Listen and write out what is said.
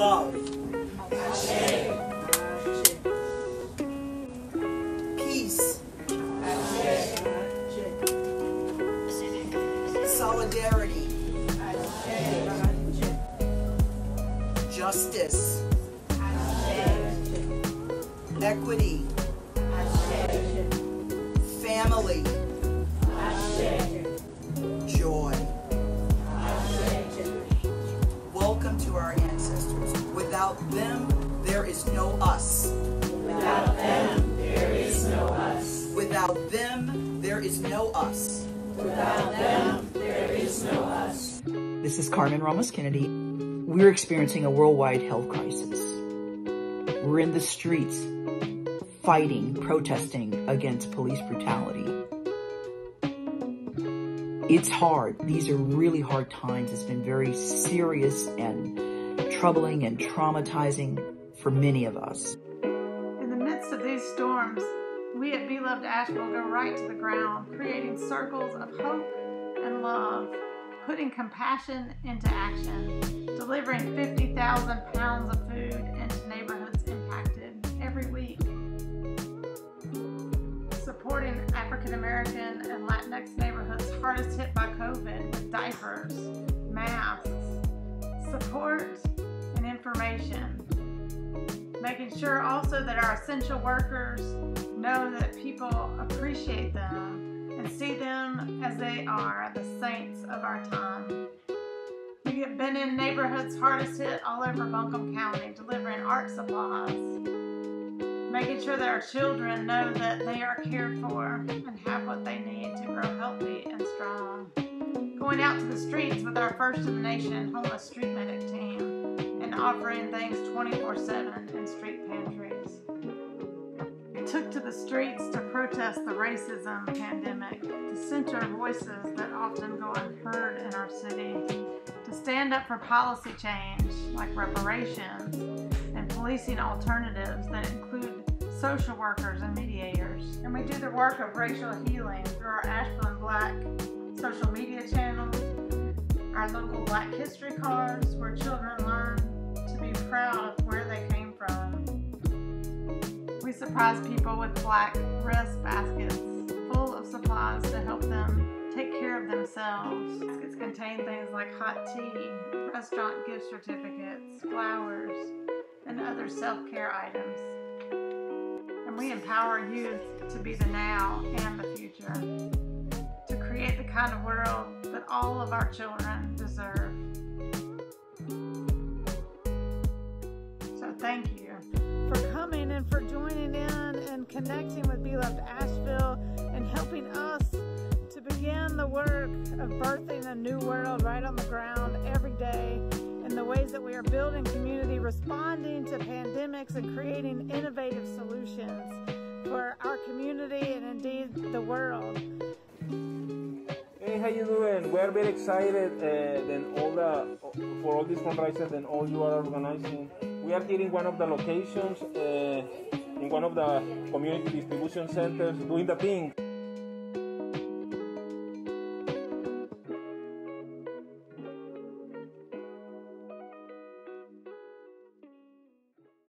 Love. Peace. Solidarity. Justice. Equity. Family. Them, there is no us. Without them, there is no us. Without them, there is no us. Without them, there is no us. This is Carmen Ramos Kennedy. We're experiencing a worldwide health crisis. We're in the streets fighting, protesting against police brutality. It's hard. These are really hard times. It's been very serious and troubling and traumatizing for many of us. In the midst of these storms, we at Beloved Asheville go right to the ground, creating circles of hope and love, putting compassion into action, delivering 50,000 pounds of food into neighborhoods impacted every week, supporting African American and Latinx neighborhoods hardest hit by COVID with diapers, masks, support, and information making sure also that our essential workers know that people appreciate them and see them as they are, the saints of our time. We have been in neighborhoods hardest hit all over Buncombe County, delivering art supplies, making sure that our children know that they are cared for and have what they need to grow healthy and strong. Going out to the streets with our first in the nation homeless street medic team and offering things 24 7 in street pantries. We took to the streets to protest the racism pandemic, to center voices that often go unheard in our city, to stand up for policy change like reparations and policing alternatives that include social workers and mediators. And we do the work of racial healing through our Asheville Black social media channels, our local Black History cards where children learn proud of where they came from. We surprise people with black wrist baskets full of supplies to help them take care of themselves. Baskets contain things like hot tea, restaurant gift certificates, flowers, and other self-care items. And we empower youth to be the now and the future, to create the kind of world that all of our children deserve. Of birthing a new world right on the ground every day in the ways that we are building community, responding to pandemics and creating innovative solutions for our community and indeed the world. Hey, how you doing? We're very excited uh, then all the for all these fundraisers and all you are organizing. We are here in one of the locations, uh, in one of the community distribution centers, doing the thing.